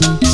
Tú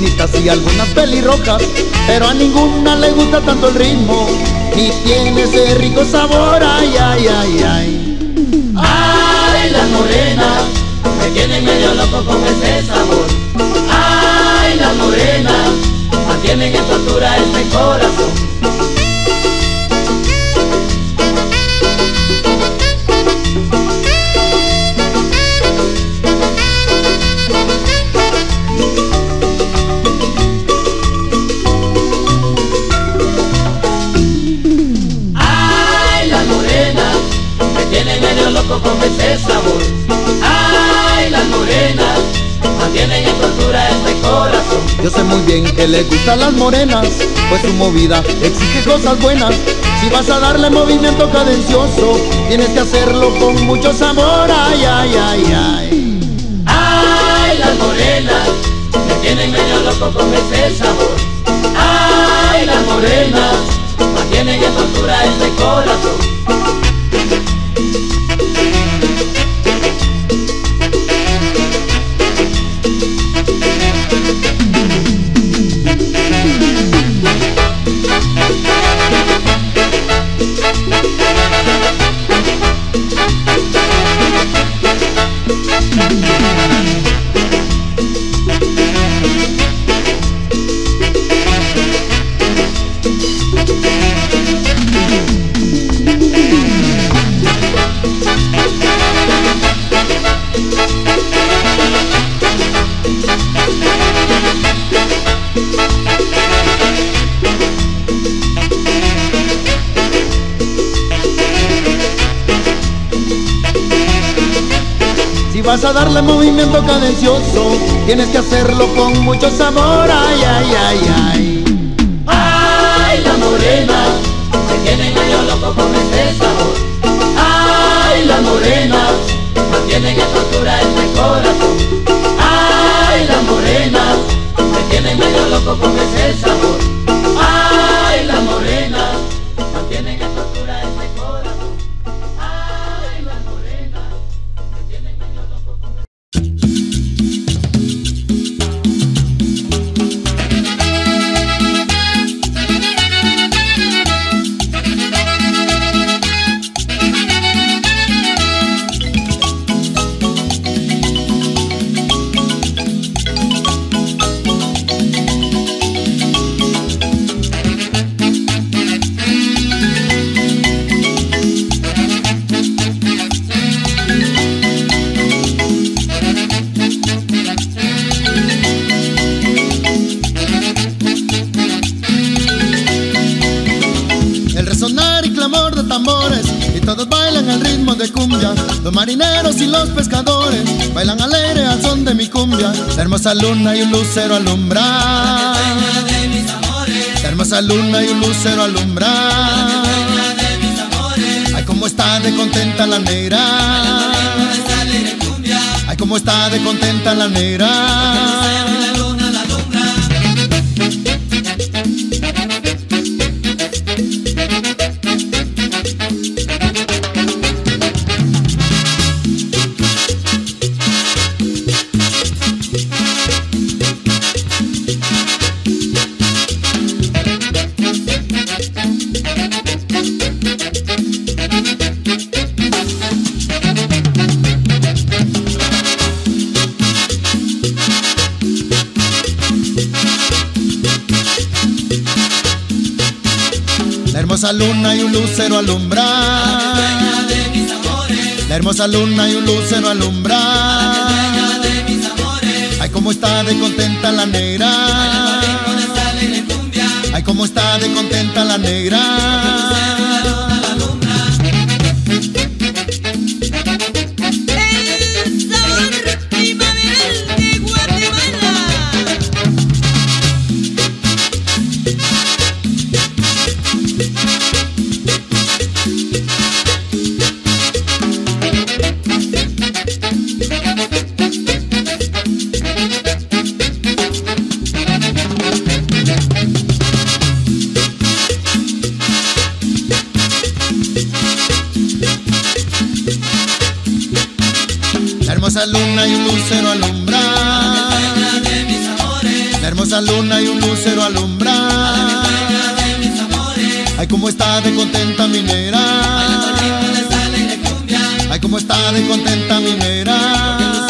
chinitas y algunas pelirrojas, pero a ninguna le gusta tanto el ritmo, ni tiene ese rico sabor, ay, ay, ay, ay. Ay, las morenas me tienen medio loco con ese sabor. Ay, las morenas mantienen en tortura este corazón. Yo sé muy bien que le gustan las morenas, pues su movida exige cosas buenas. Si vas a darle movimiento cadencioso, tienes que hacerlo con mucho sabor, ay, ay, ay, ay. Ay, las morenas me tienen medio loco con ese sabor. Ay, las morenas mantienen en tortura este corazón. Tienes que hacerlo con mucho sabor, ay, ay, ay, ay. Ay, la morena me tienen medio loco con ese sabor. Ay, la morena mantienen en tortura este corazón. Ay, la morena me tienen medio loco con sabor. Cumbia. Los marineros y los pescadores bailan alegre al son de mi cumbia. La hermosa luna y un lucero alumbran. La hermosa luna y un lucero alumbran. Ay, cómo está de contenta la negra. Ay, cómo está de contenta la negra. Hermosa luna y un lucero alumbran. La hermosa luna y un lucero alumbran. Ay, cómo está de contenta la negra. Ay, cómo está de contenta la negra. hermosa luna y un lucero alumbra. La hermosa luna y un lucero alumbra. Ay, cómo está de contenta minera. Ay, cómo está de contenta minera.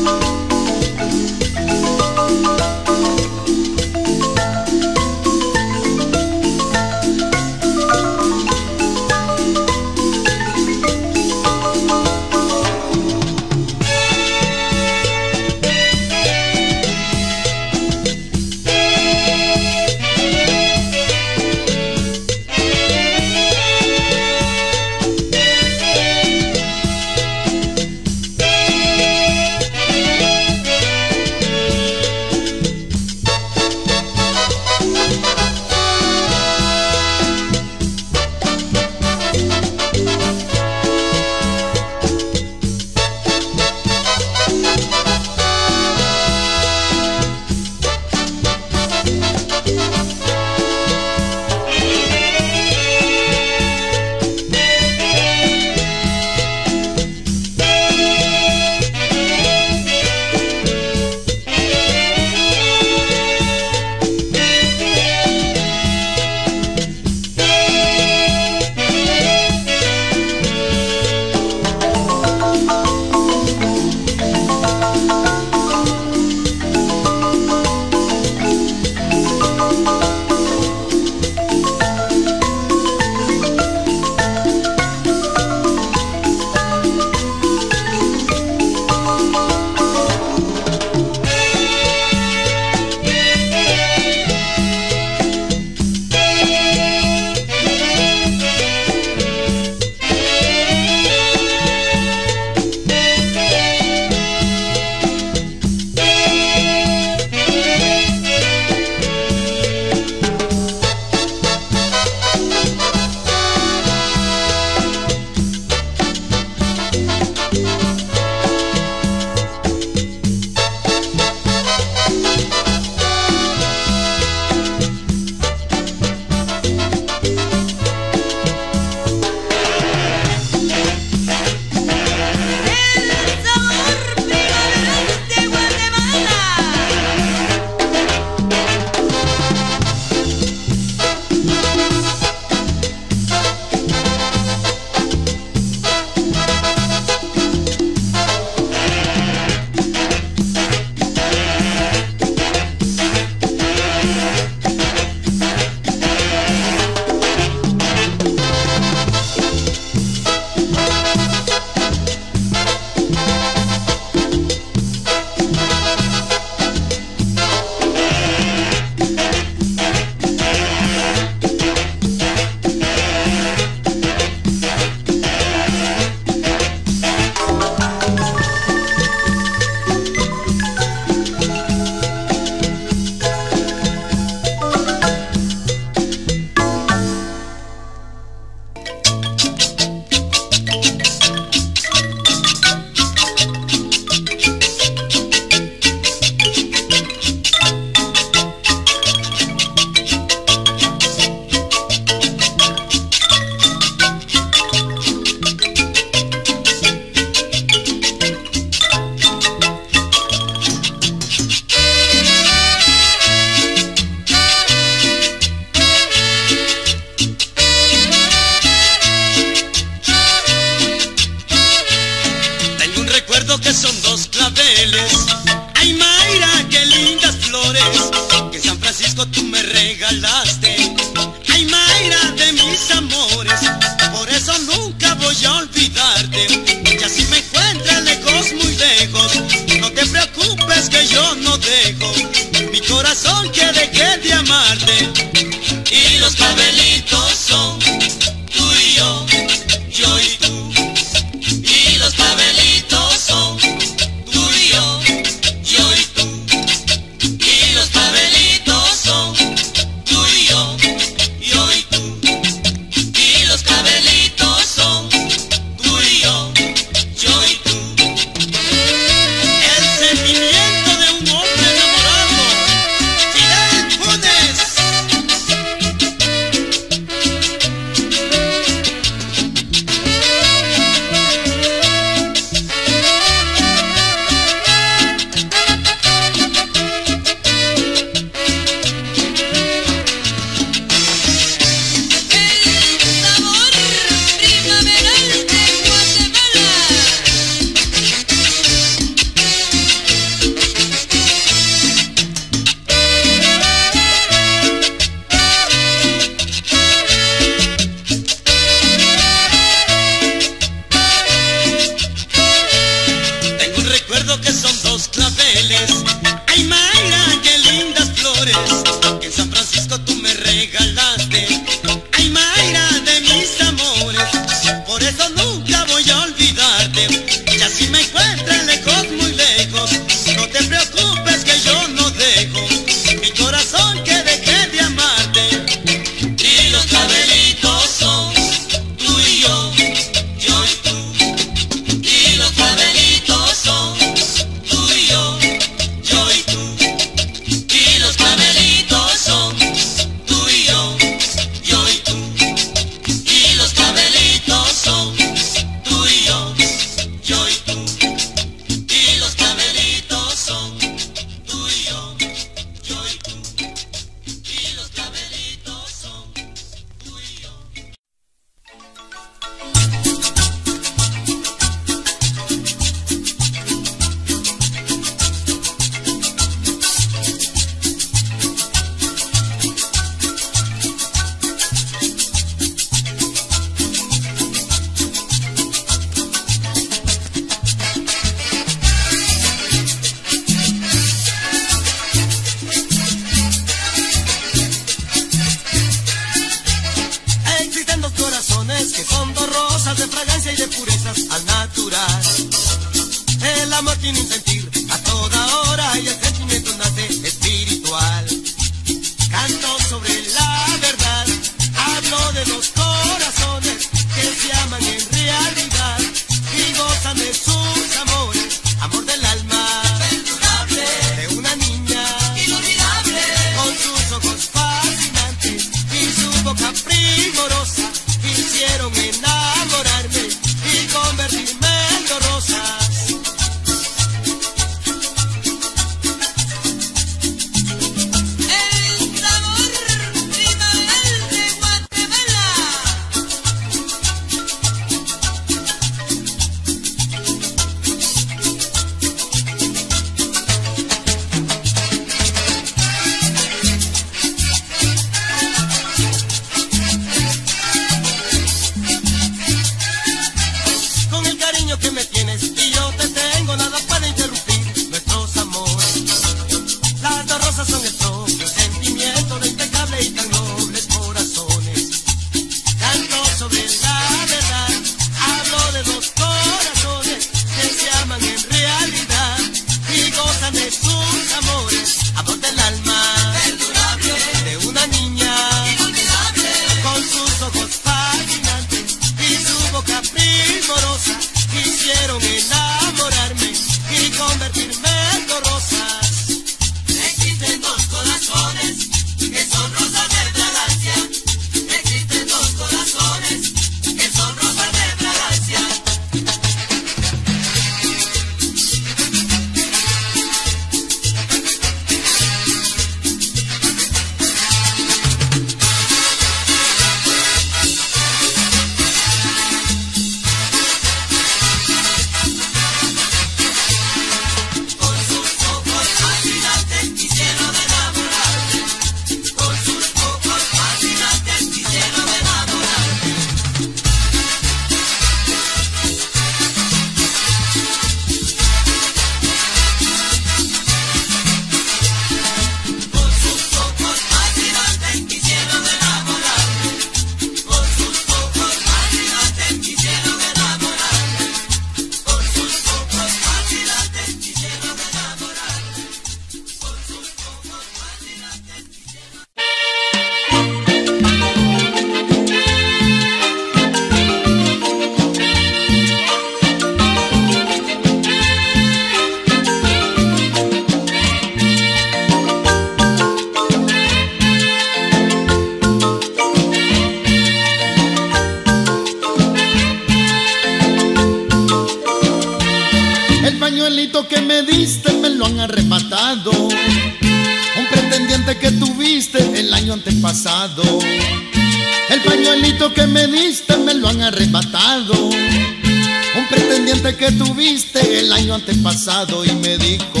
pasado y me dijo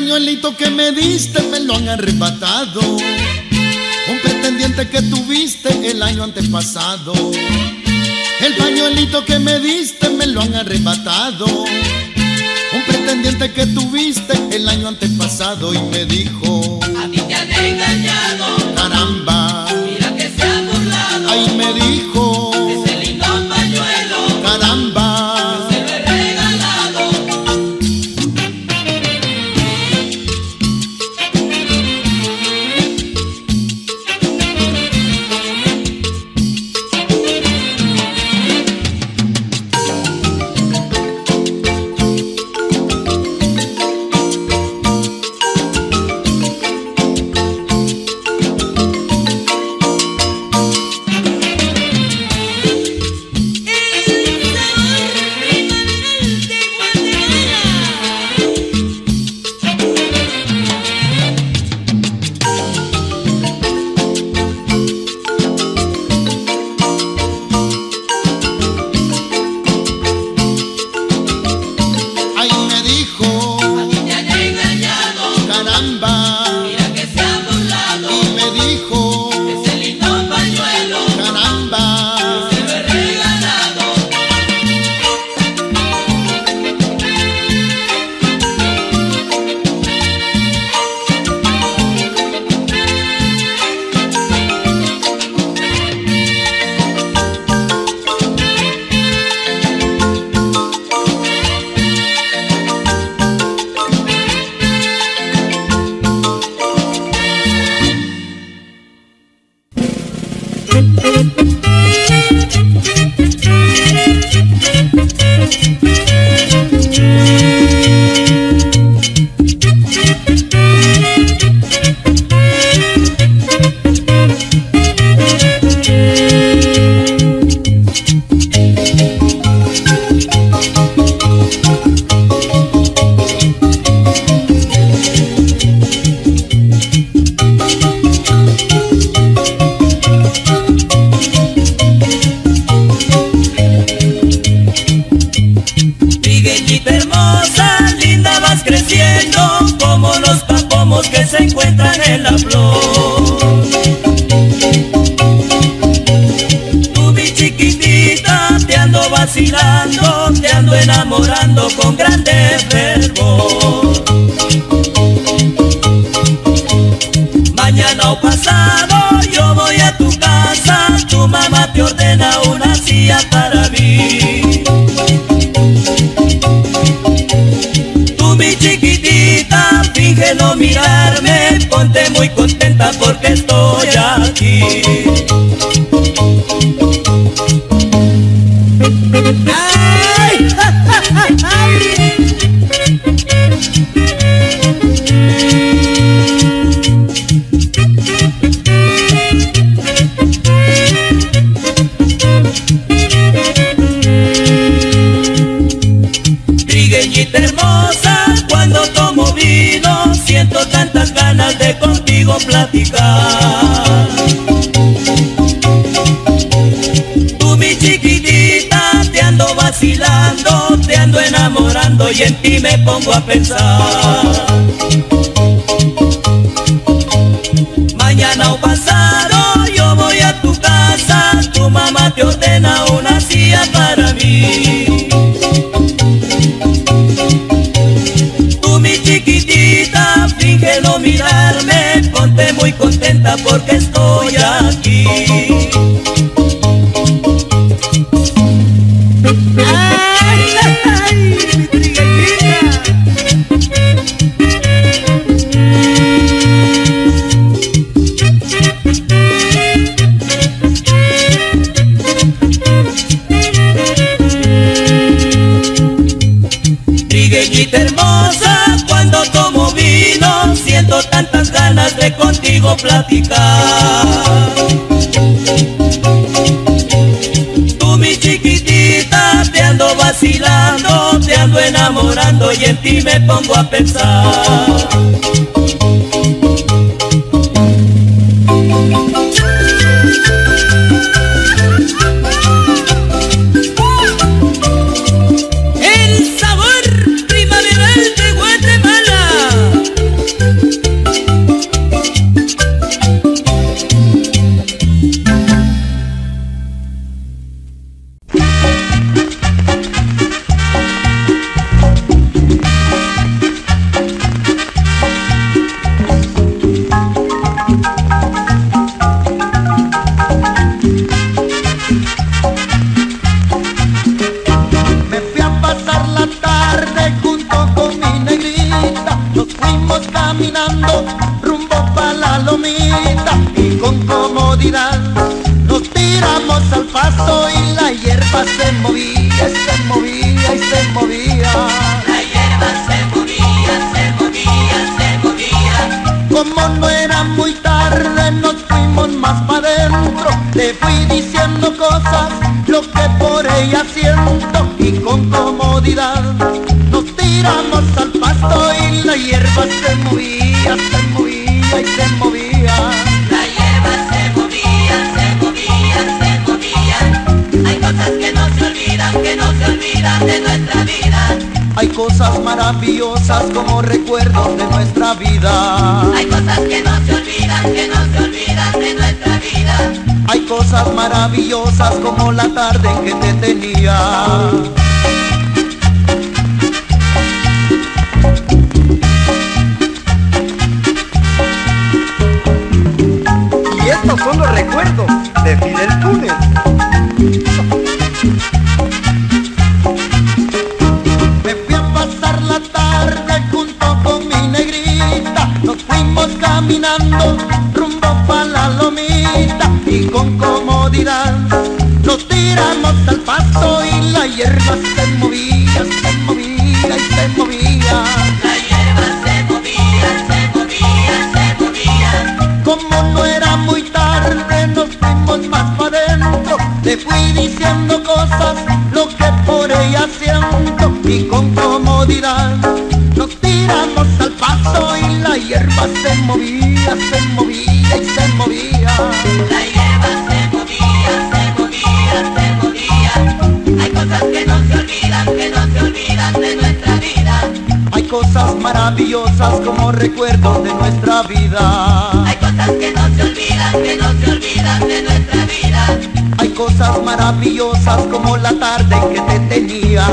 El pañuelito que me diste me lo han arrebatado. Un pretendiente que tuviste el año antepasado. El pañuelito que me diste me lo han arrebatado. Un pretendiente que tuviste el año antepasado y me dijo: A mí te. Tú mi chiquitita te ando vacilando, te ando enamorando y en ti me pongo a pensar. Mañana o pasado yo voy a tu casa, tu mamá te ordena una silla para mí. contenta porque es platicar. Tú mi chiquitita te ando vacilando, te ando enamorando y en ti me pongo a pensar. se movía, se movía y se movía. Hay cosas maravillosas como recuerdos de nuestra vida. Hay cosas que no se olvidan, que no se olvidan de nuestra vida. Hay cosas maravillosas como la tarde que te tenía. se movía, se movía y se movía. La yegua se movía, se movía, se movía. Hay cosas que no se olvidan, que no se olvidan de nuestra vida. Hay cosas maravillosas como recuerdos de nuestra vida. Hay cosas que no se olvidan, que no se olvidan de nuestra vida. Hay cosas maravillosas como la tarde que te tenía.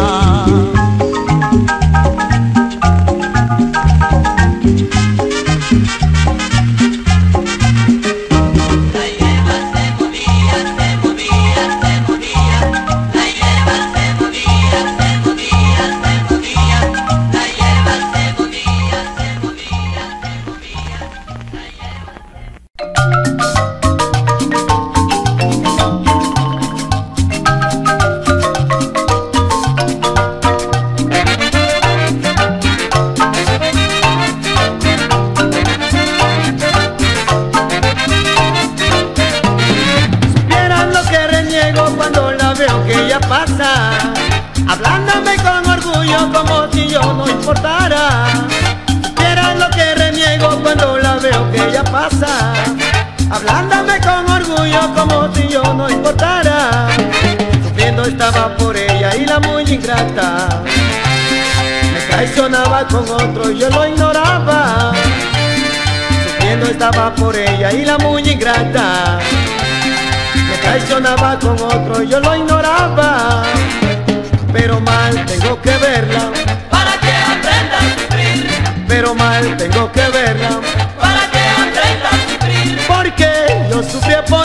nosso bebo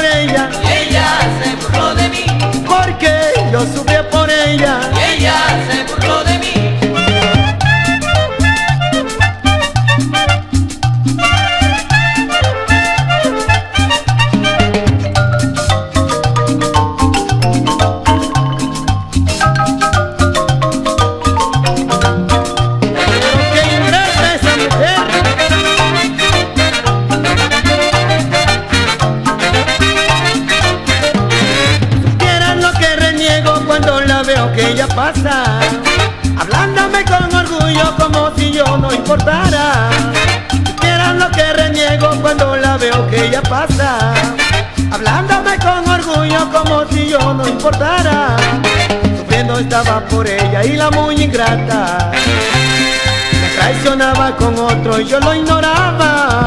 Me traicionaba con otro y yo lo ignoraba.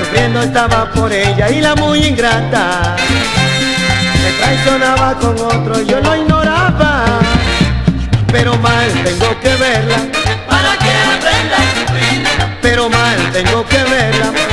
Sufriendo estaba por ella y la muy ingrata. Me traicionaba con otro y yo lo ignoraba. Pero mal tengo que verla. Para que aprenda a sufrir. Pero mal tengo que verla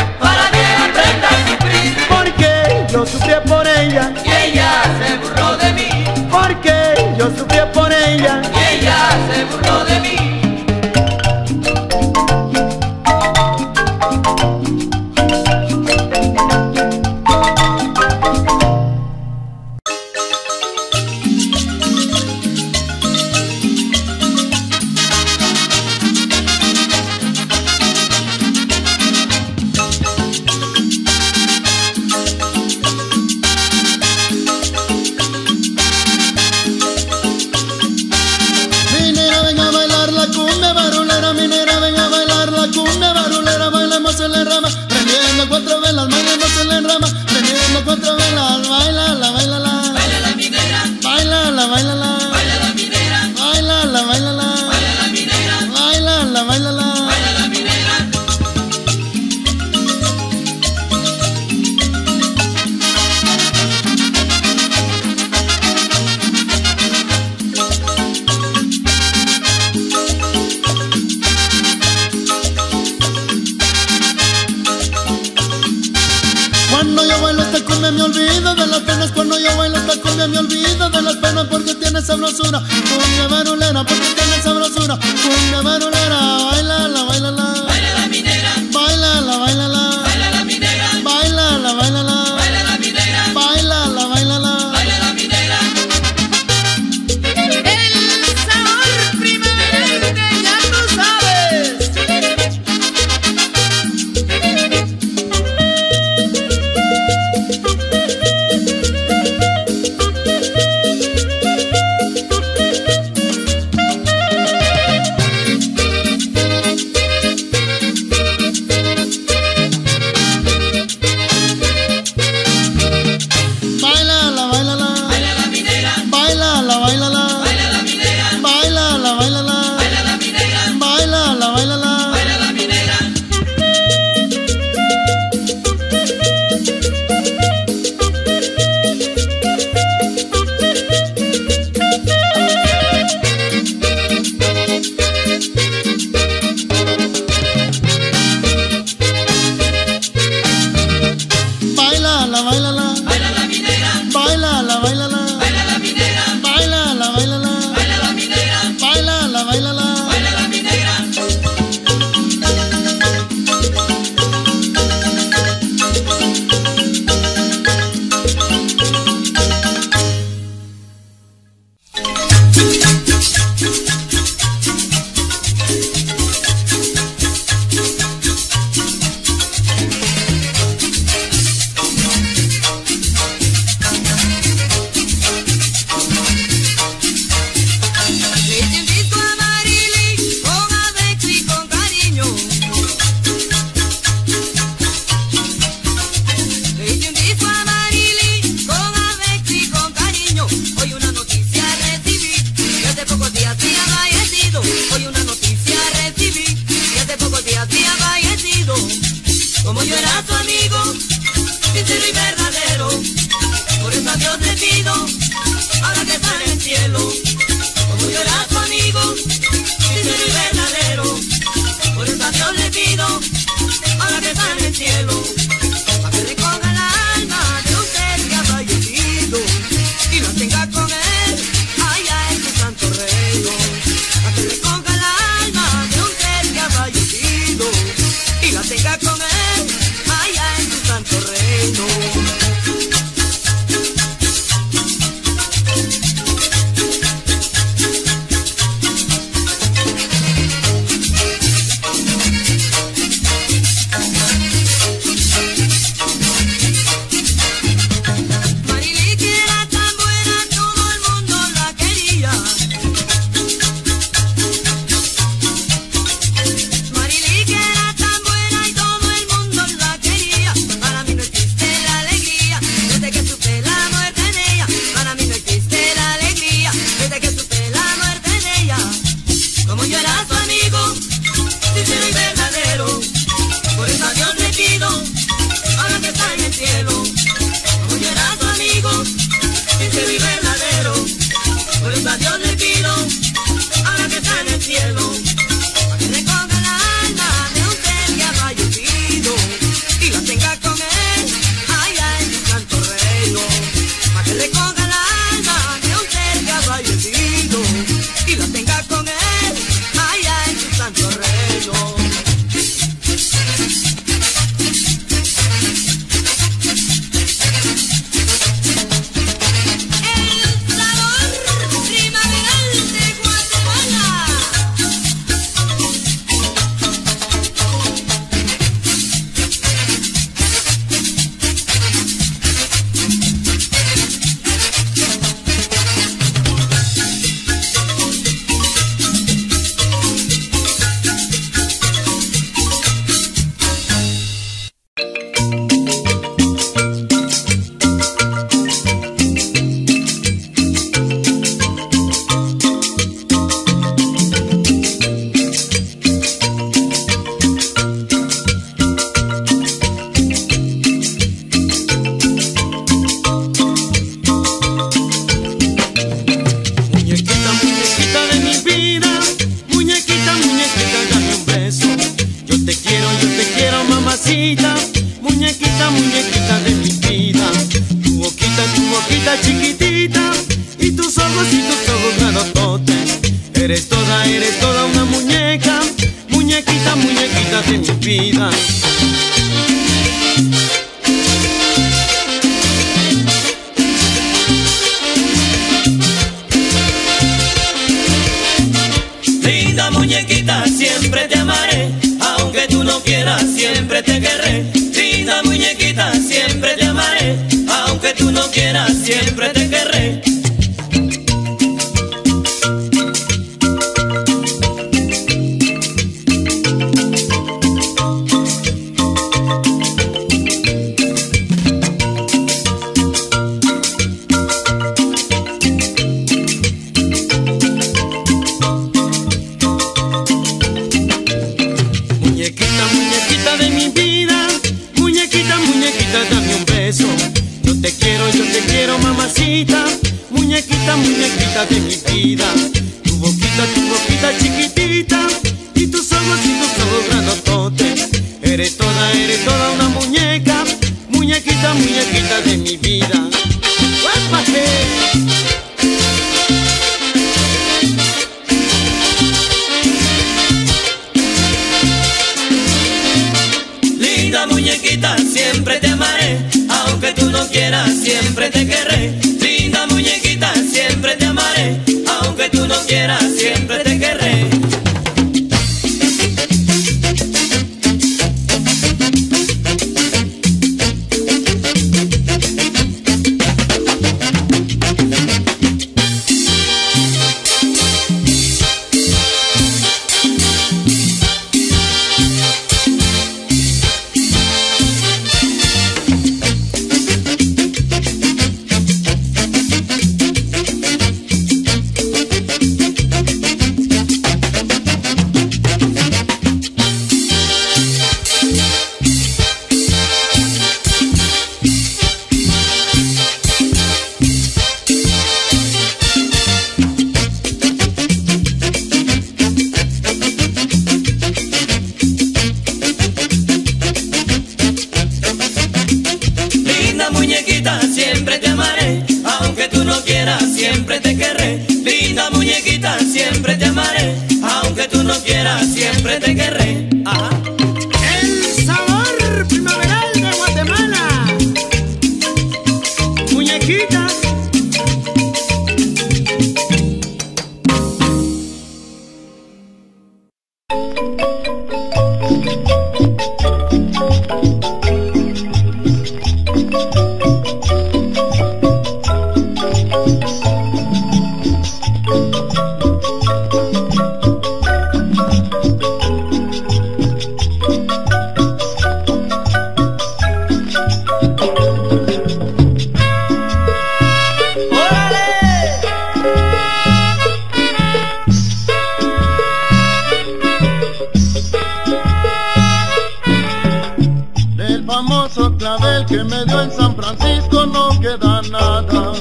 Francisco no queda nada.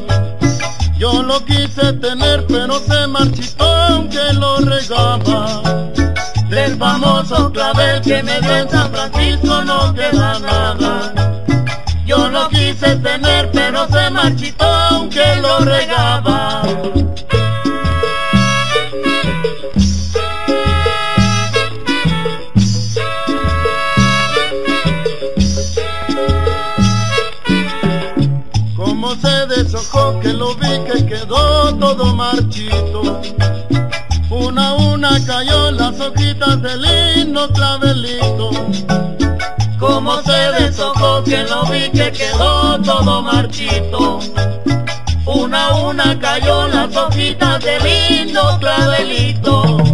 Yo lo quise tener pero se marchitó aunque lo regaba. Del famoso clavel que me dio en San Francisco no queda nada. Yo lo quise tener pero se marchitó aunque lo regaba. Que lo vi que quedó todo marchito. Una a una cayó las hojitas del lindo clavelito. Como se deshojó que lo vi que quedó todo marchito. Una a una cayó las hojitas del lindo clavelito.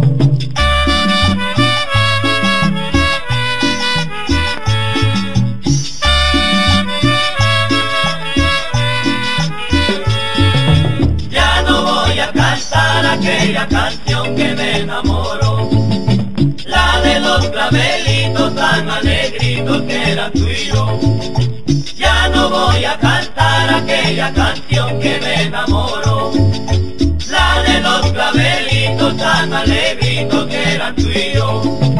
Aquella canción que me enamoró. La de los clavelitos tan alegritos que era tú y yo. Ya no voy a cantar aquella canción que me enamoró. La de los clavelitos tan alegritos que eran tú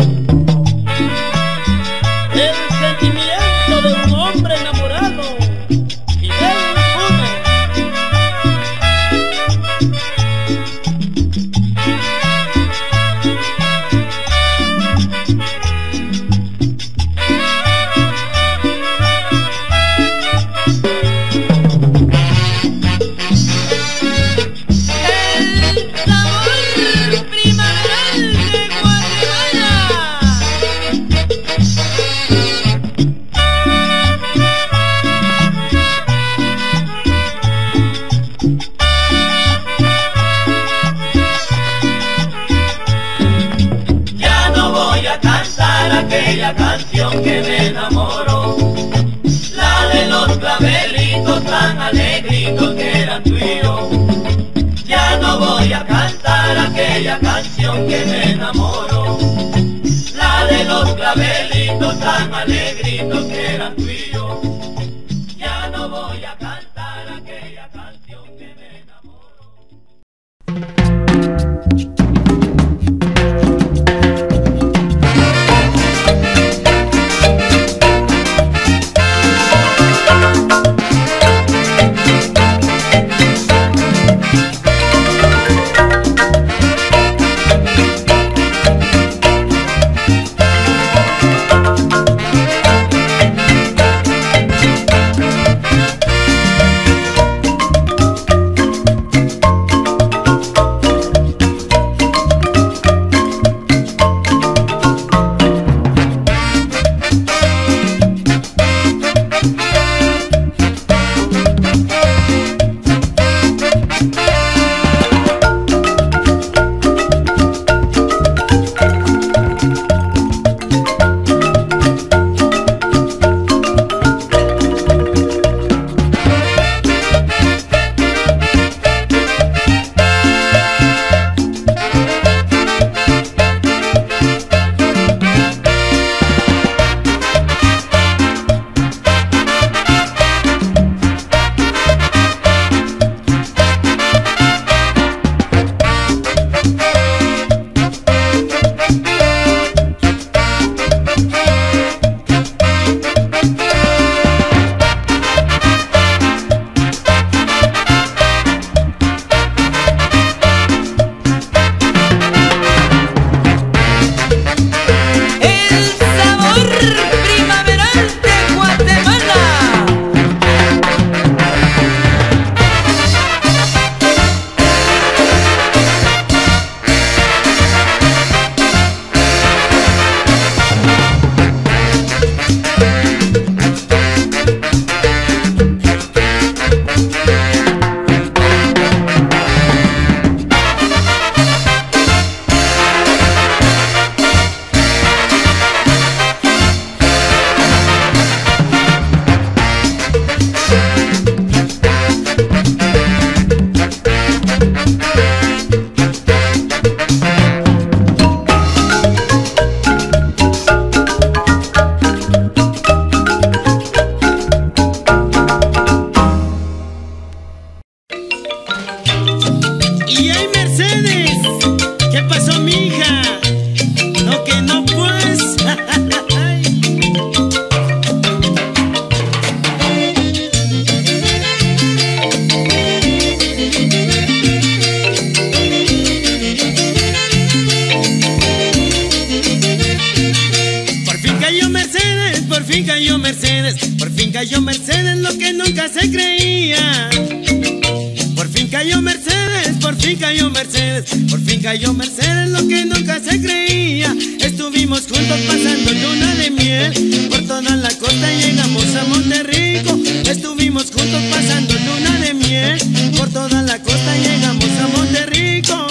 cayó Mercedes, por fin cayó Mercedes, por fin cayó Mercedes, lo que nunca se creía. Estuvimos juntos pasando luna de miel, por toda la costa llegamos a Monterrico. Estuvimos juntos pasando luna de miel, por toda la costa llegamos a Monterrico.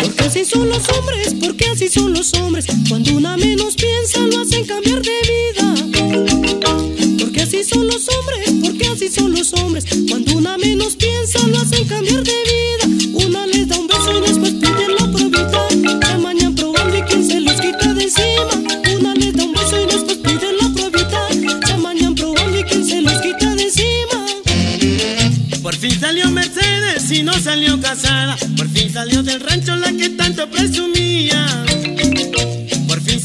Porque así son los hombres, porque así son los hombres. Cuando una menos piensa, lo hacen cambiar de vida. Así son los hombres. Cuando una menos piensa, lo hacen cambiar de vida. Una les da un beso y después piden la probita. Se mañan probando y quien se los quita de encima. Una les da un beso y después piden la probita. Se mañan probando y quien se los quita de encima. Por fin salió Mercedes y no salió casada. Por fin salió del rancho la que tanto presumía.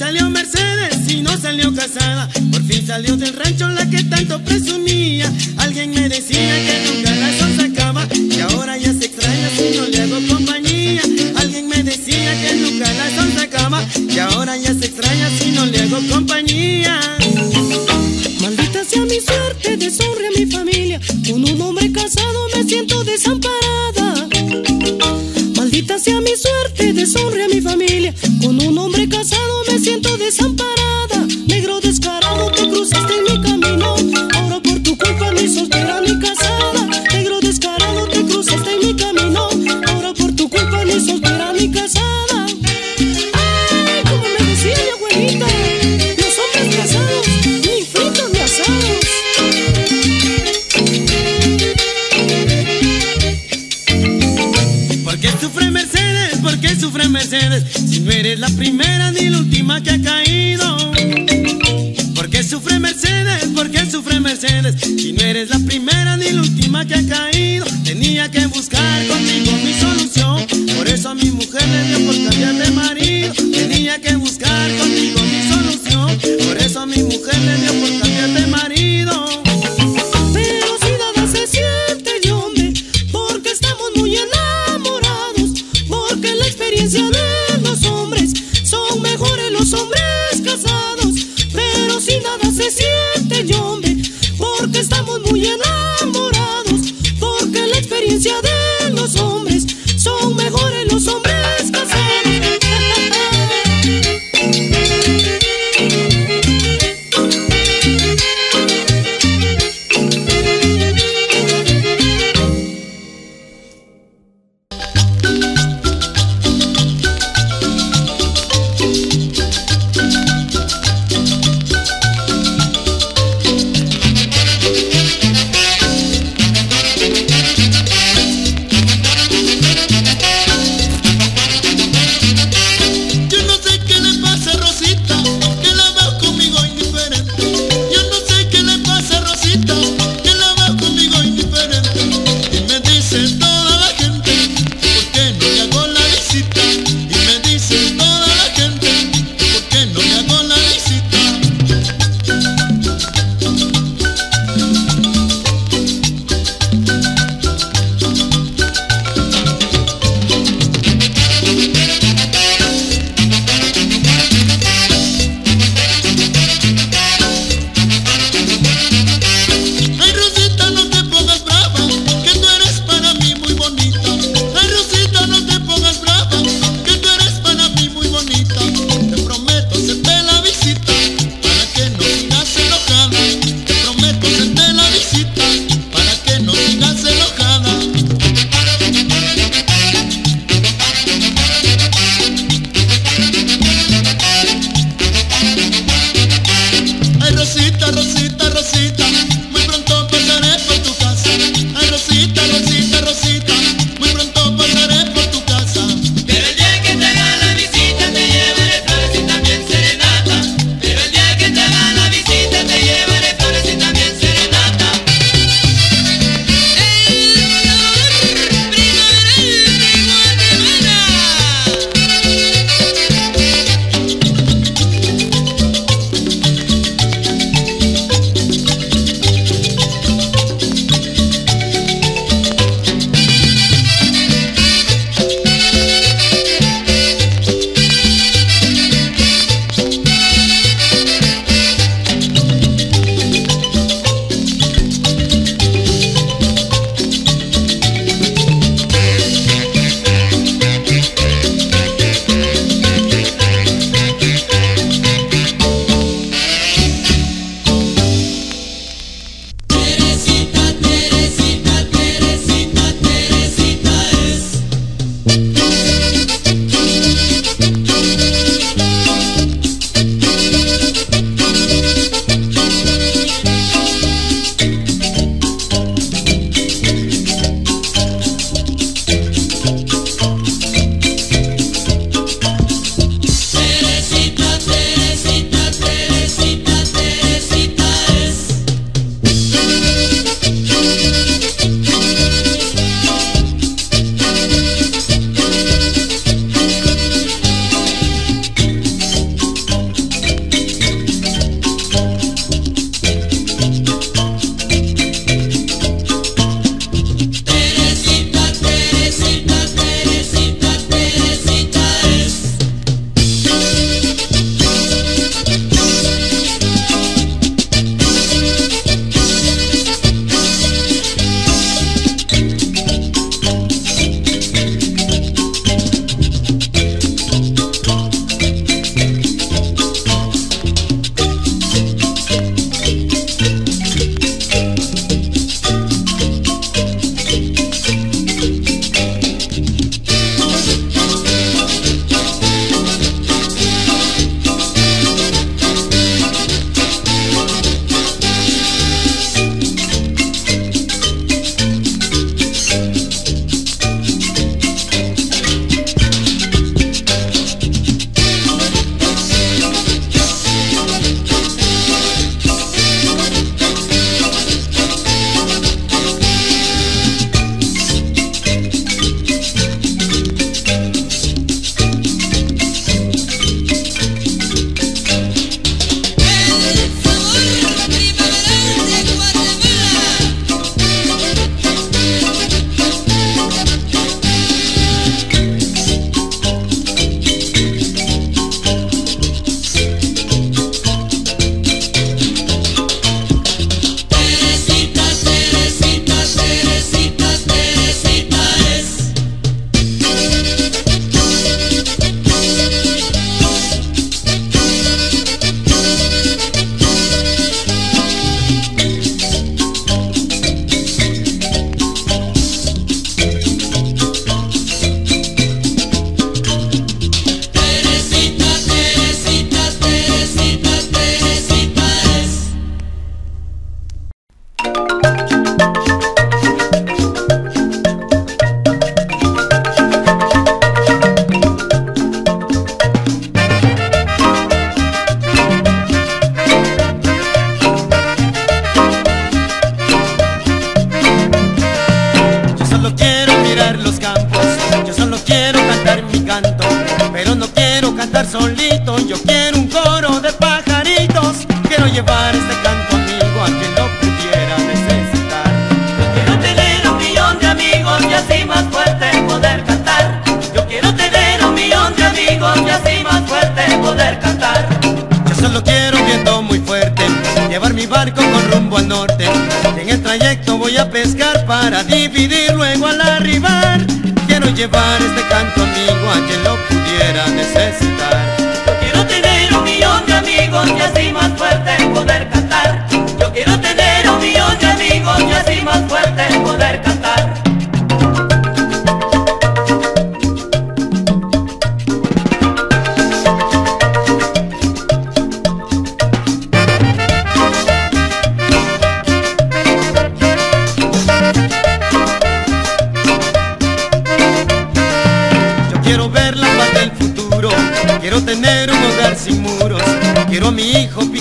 Salió Mercedes y no salió casada. Por fin salió del rancho la que tanto presumía. Alguien me decía que nunca la sacaba. Y ahora ya se extraña si no le hago compañía. Alguien me decía que nunca la sacaba. Y ahora ya se extraña si no le hago compañía. Maldita sea mi suerte, deshonre a mi familia. Con un hombre casado me siento desamparada. Maldita sea mi suerte, deshonre Qué sufre Mercedes? Si no eres la primera ni la última que ha caído. ¿Por qué sufre Mercedes? ¿Por qué sufre Mercedes? Si no eres la primera ni la última que ha caído. Tenía que buscar contigo mi solución. Por eso a mi mujer le dio por cambiar de marido.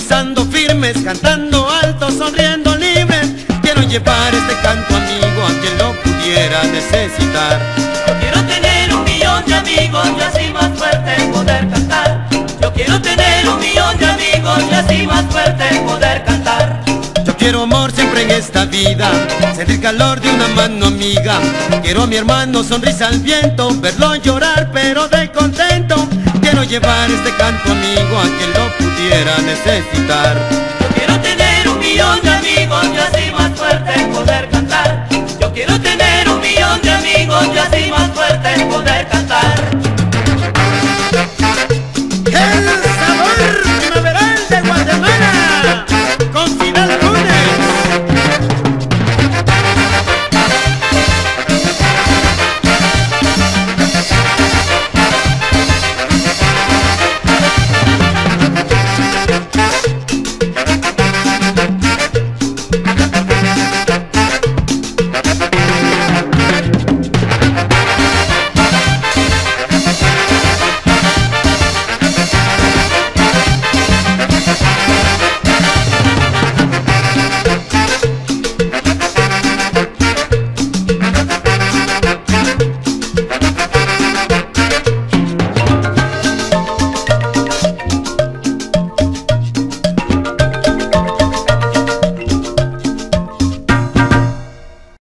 Pisando firmes, cantando alto, sonriendo libre. Quiero llevar este canto amigo a quien lo pudiera necesitar. Yo quiero tener un millón de amigos y así más fuerte poder cantar. Yo quiero tener un millón de amigos y así más fuerte poder cantar. Yo quiero amor siempre en esta vida, sentir calor de una mano amiga. Quiero a mi hermano sonrisa al viento, verlo llorar pero de llevar este canto amigo a quien lo pudiera necesitar. Yo quiero tener un millón de amigos